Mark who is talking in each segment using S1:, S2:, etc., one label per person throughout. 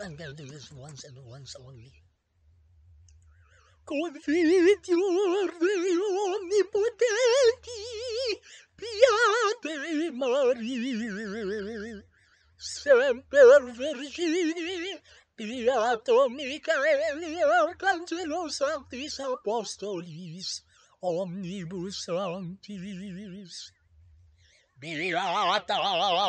S1: I'm going to do this once and once only. Confiteorni omnipotenti, piate Maria, semper virgini, Beato Michaeli, Arcangelo Sanctis Apostolis, omnibus sanctis.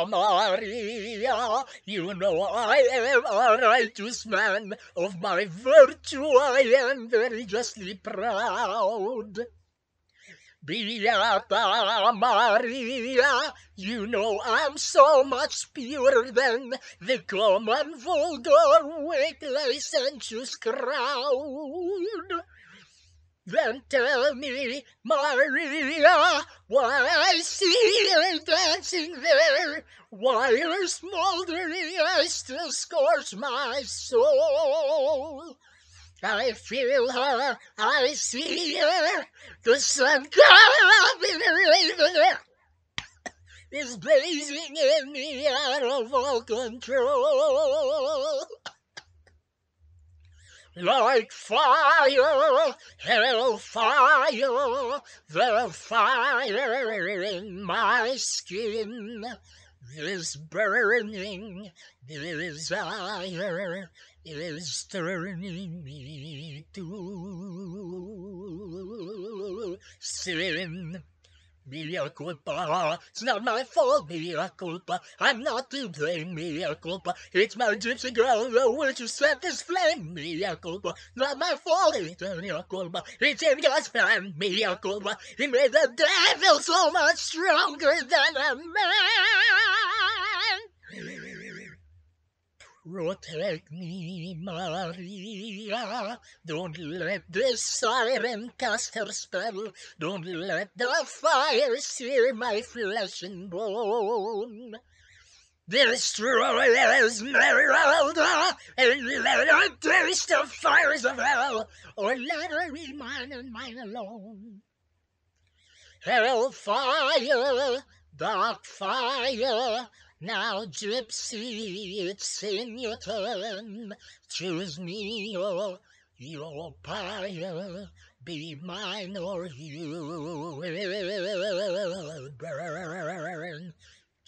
S1: Maria, you know I am a righteous man. Of my virtue I am very justly proud. Beata Maria, you know I'm so much purer than the common vulgar weak licentious crowd. Then tell me, Maria, why I see you dancing there, why your smoldering eyes still scorch my soul. I feel her, I see her, the sun coming raven is blazing in me out of all control like fire, hell fire, the fire in my skin is burning desire is turning me to sin. Mea culpa, it's not my fault, mea culpa. I'm not to blame, mea culpa. It's my gypsy girl, the witch who set this flame, mea culpa. Not my fault, it's mea culpa. It's in God's plan, mea culpa. He made the devil so much stronger than a man. Protect me, Maria. Don't let the siren cast her spell. Don't let the fire sear my flesh and bone. Destroy Esmeralda and let her taste the fires of hell, or let her be mine and mine alone. Hellfire, dark fire, now, gypsy, it's in your turn. Choose me or your pyre. Be mine or you burn.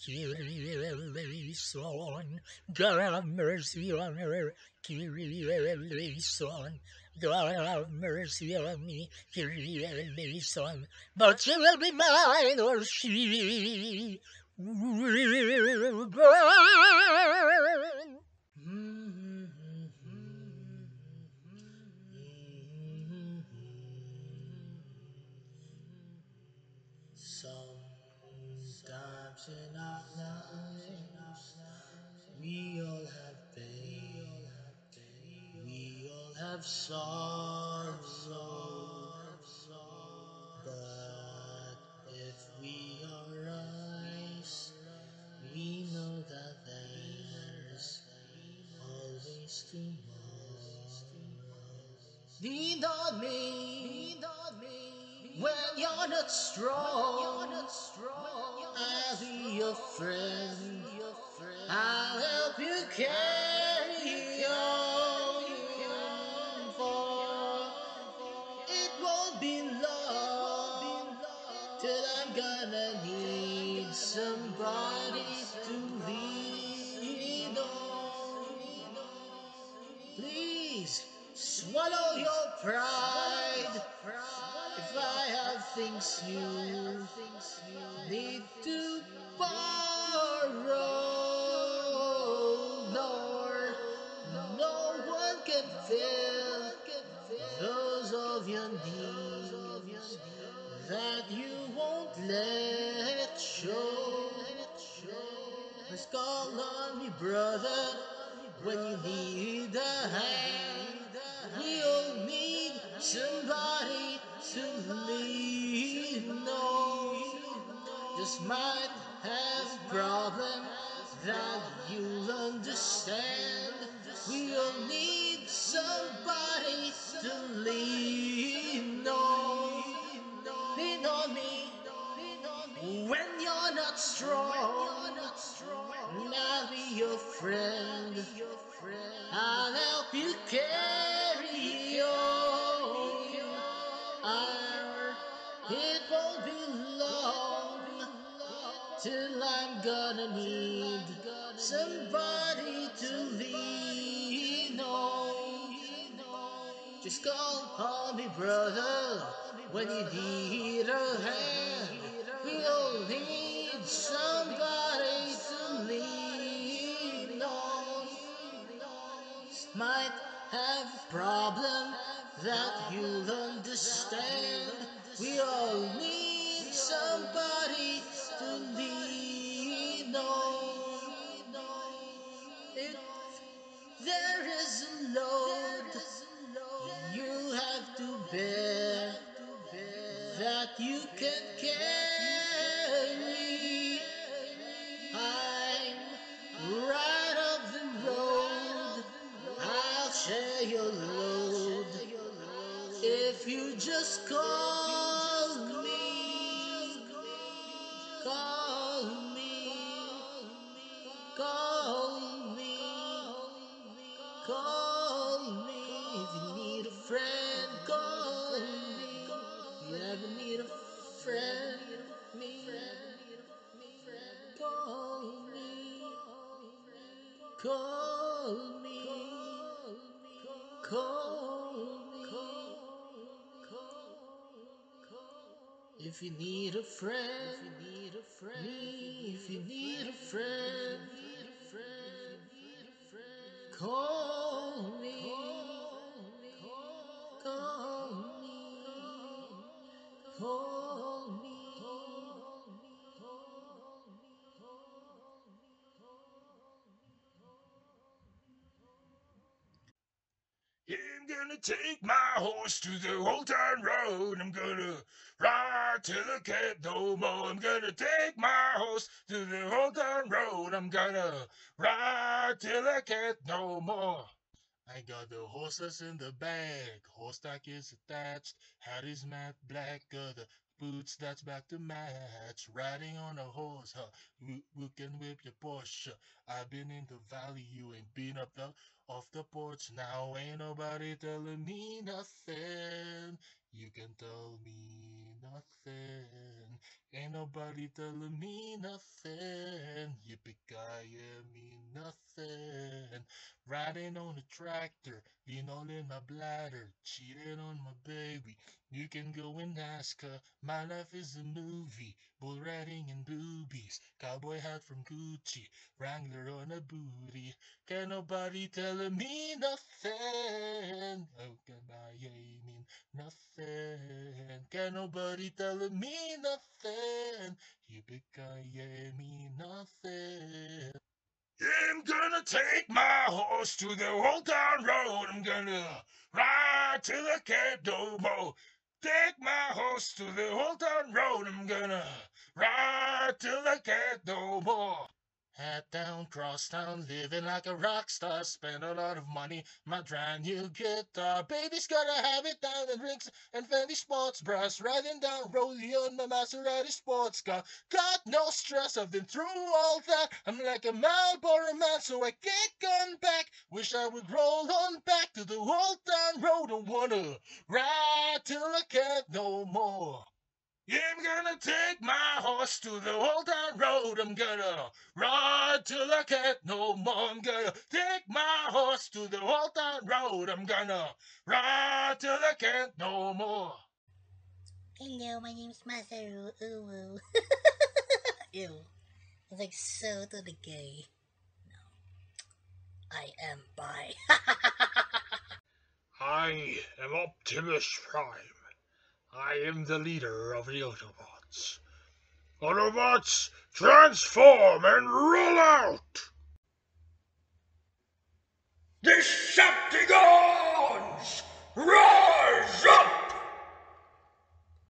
S1: Kyrie eleison, God have mercy on her. Kyrie eleison, God have mercy on me. Kyrie eleison, but she will be mine or she.
S2: Sometimes in our lives, we all have pain, we all have sorrow. Always tomorrow. Lean on me, when you're not strong. I'll be your friend. I'll help you carry on. It won't be long till I'm gonna need somebody swallow your pride. If I have things you need to borrow, Lord, no one can fill those of your needs that you won't let show. Let's call on me, brother, when you need a hand. We all need somebody to lean on. Just might have problem that you'll understand.
S1: Just call me brother when you need a hand. Just call me, call me, call me, call me. If you need a friend, call me. If you ever need a friend, me, call me, call If you need a friend, if you need a me, if you need a
S3: friend, call gonna take my horse to the old town road. I'm gonna ride till I can't no more. I'm gonna take my horse to the old town road. I'm gonna ride till I can't no more. I got the horses in the bag, horse tack is attached, hat is matte black, got the boots that's back to match. Riding on a horse, huh? Can whip your Porsche. I've been in the valley, you ain't been up the off the porch now. Ain't nobody telling me nothing. You can tell me nothing. Ain't nobody telling me nothing. Yippee-ki-yay me nothing. Riding on a tractor, lean all in my bladder, cheating on my baby. You can go ask her. My life is a movie, bull riding and boobies, cowboy hat from Gucci, Wrangler on a booty. Can nobody tell me nothing? Oh, goodbye, mean nothing. Can nobody tell me nothing? You Yippee-ki-yay me nothing. I'm gonna take my horse to the old town road. I'm gonna ride till I can't. Take my horse to the old town road. I'm gonna ride till I can't. Hat down, cross town, living like a rock star. Spend a lot of money, my brand new guitar. Baby's gotta have it, down diamond rings and Fendi sports bras. Riding down Rollie on my Maserati sports car. Got no stress, I've been through all that. I'm like a Marlboro man, so I can't come back. Wish I would roll on back to the old town road. I wanna ride till I can't no more. Yeah, I'm gonna take my horse to the old town road. I'm gonna ride till I can't no more. I'm gonna take my horse to the old town road. I'm gonna ride till I can't no more.
S2: Hello, my name's Masaru. Ooh, ooh. Ew. It's like so to the gay. No. I am bi.
S3: I am Optimus Prime. I am the leader of the Autobots. Autobots, transform and roll out! Decepticons, rise up!